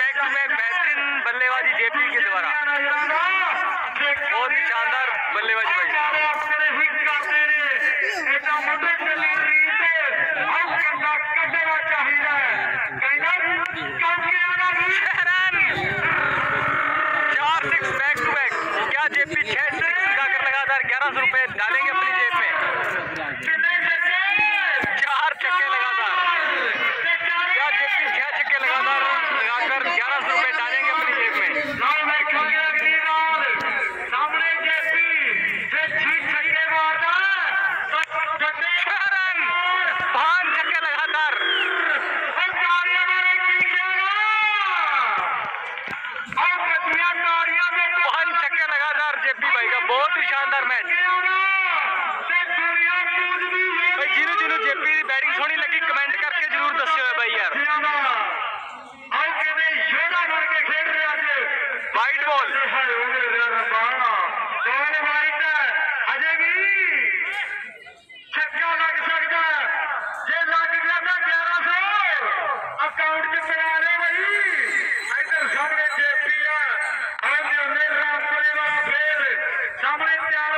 Back to back बेहतरीन बल्लेबाजी JP के द्वारा। बहुत ही शानदार बल्लेबाजी चार सिक्स बैक टू बैक क्या जेपी छह सिक्स लगातार ग्यारह सौ रुपए डालेंगे अपनी अंदर मैच